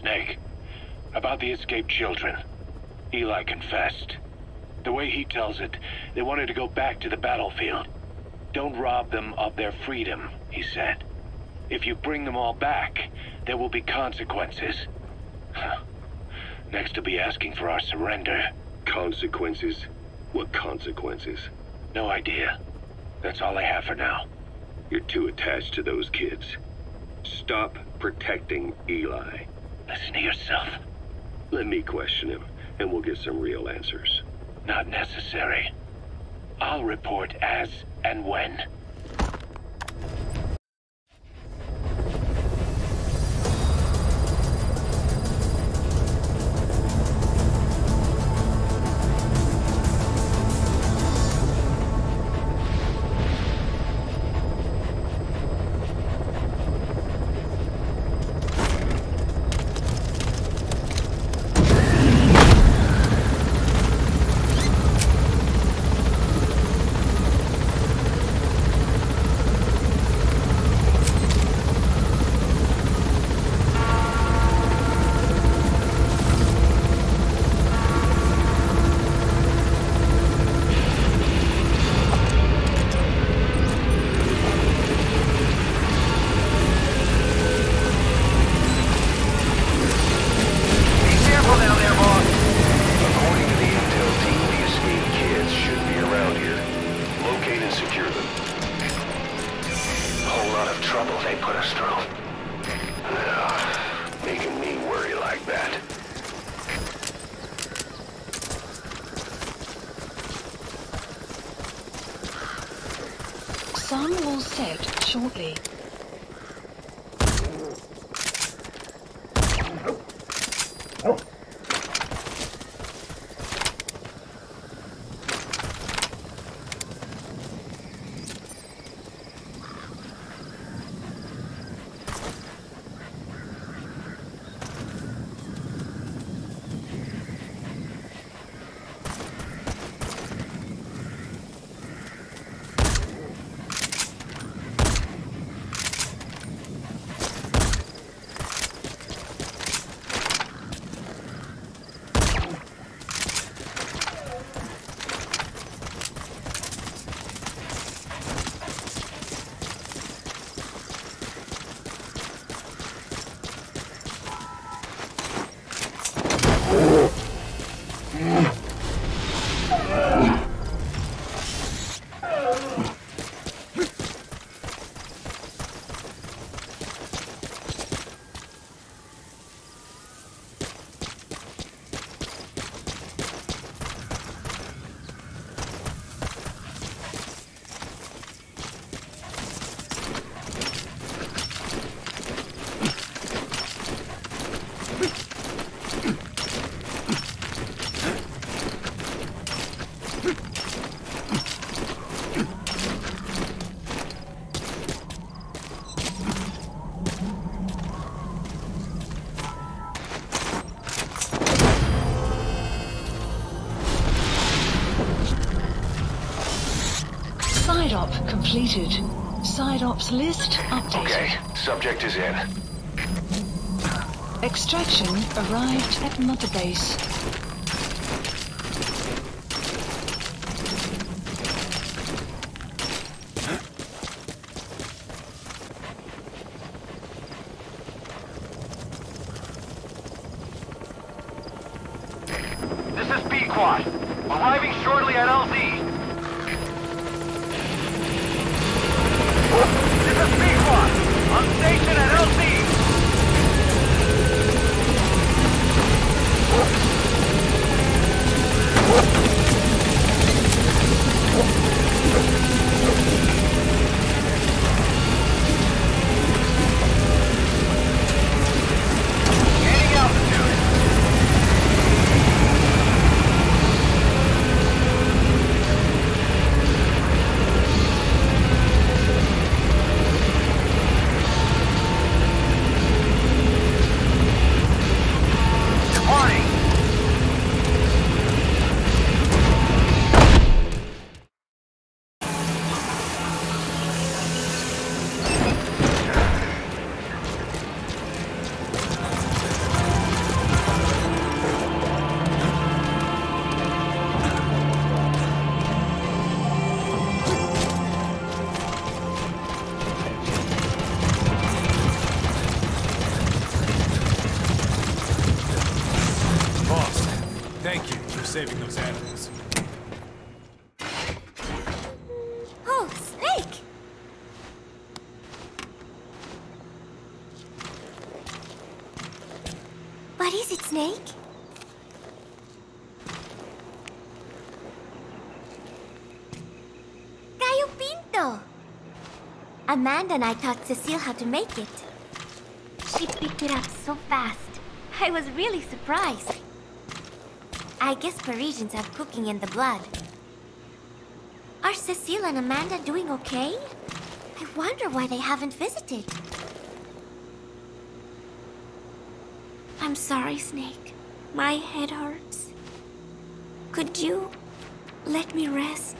Snake. About the escaped children. Eli confessed. The way he tells it, they wanted to go back to the battlefield. Don't rob them of their freedom, he said. If you bring them all back, there will be consequences. Next to be asking for our surrender. Consequences? What consequences? No idea. That's all I have for now. You're too attached to those kids. Stop protecting Eli. Listen to yourself. Let me question him, and we'll get some real answers. Not necessary. I'll report as and when. Will set shortly. Side op completed. Side ops list updated. Okay, subject is in. Extraction arrived at Mother Base. This is Pequod. Arriving shortly at LZ. Snake? Gallo Pinto! Amanda and I taught Cecile how to make it. She picked it up so fast. I was really surprised. I guess Parisians have cooking in the blood. Are Cecile and Amanda doing okay? I wonder why they haven't visited. I'm sorry, Snake. My head hurts. Could you let me rest?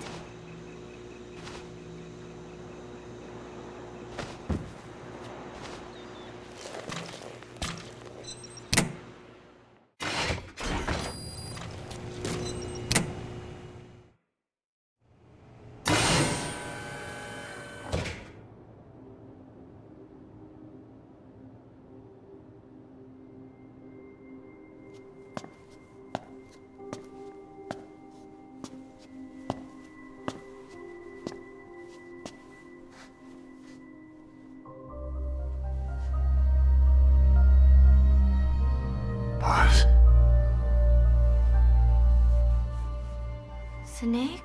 Snake?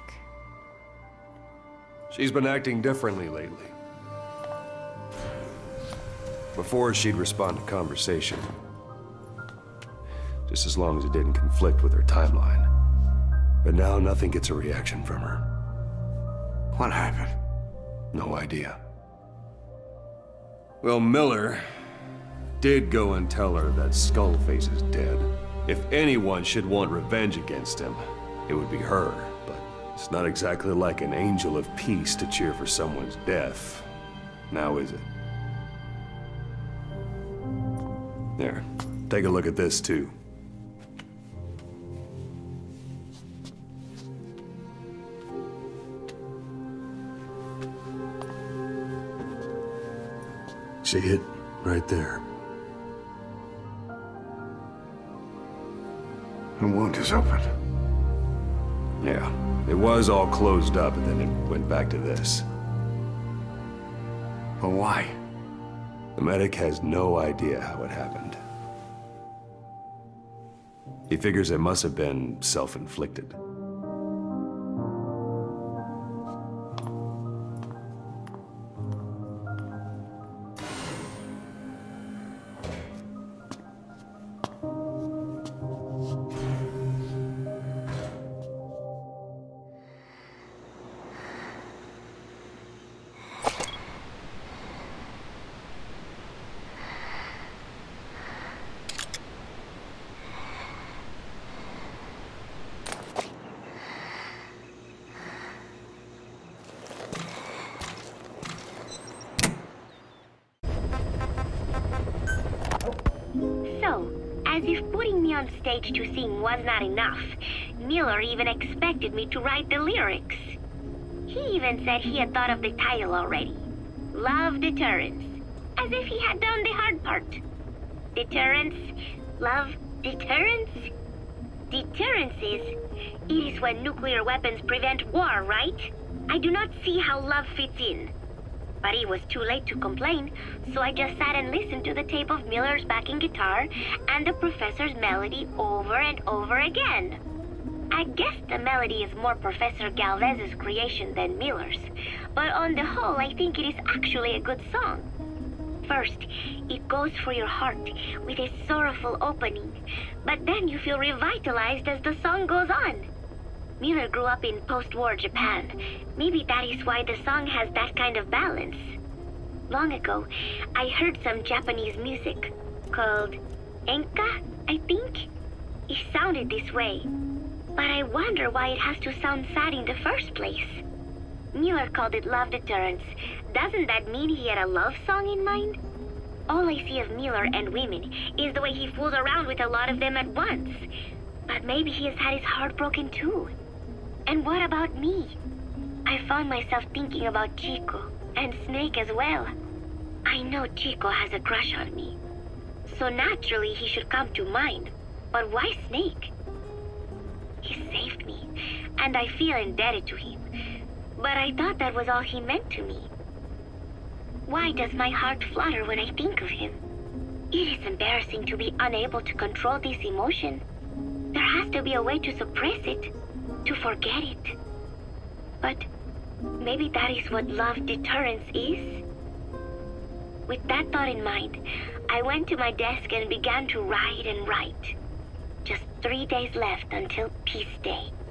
She's been acting differently lately. Before, she'd respond to conversation. Just as long as it didn't conflict with her timeline. But now nothing gets a reaction from her. What happened? No idea. Well, Miller did go and tell her that Skullface is dead. If anyone should want revenge against him, it would be her. It's not exactly like an angel of peace to cheer for someone's death. Now is it? There. Take a look at this, too. See it? Right there. The wound is open. Yeah. It was all closed up, and then it went back to this. But why? The medic has no idea how it happened. He figures it must have been self-inflicted. On stage to sing was not enough, Miller even expected me to write the lyrics. He even said he had thought of the title already Love Deterrence, as if he had done the hard part. Deterrence, love, deterrence? Deterrence is. It is when nuclear weapons prevent war, right? I do not see how love fits in. But it was too late to complain, so I just sat and listened to the tape of Miller's backing guitar and the professor's melody over and over again. I guess the melody is more Professor Galvez's creation than Miller's, but on the whole, I think it is actually a good song. First, it goes for your heart with a sorrowful opening, but then you feel revitalized as the song goes on. Miller grew up in post-war Japan. Maybe that is why the song has that kind of balance. Long ago, I heard some Japanese music called enka, I think. It sounded this way. But I wonder why it has to sound sad in the first place. Miller called it love deterrence. Doesn't that mean he had a love song in mind? All I see of Miller and women is the way he fools around with a lot of them at once. But maybe he has had his heart broken too. And what about me? I found myself thinking about Chico and Snake as well. I know Chico has a crush on me. So naturally he should come to mind. But why Snake? He saved me, and I feel indebted to him. But I thought that was all he meant to me. Why does my heart flutter when I think of him? It is embarrassing to be unable to control this emotion. There has to be a way to suppress it, to forget it. But maybe that is what love deterrence is? With that thought in mind, I went to my desk and began to write and write. Just three days left until Peace Day.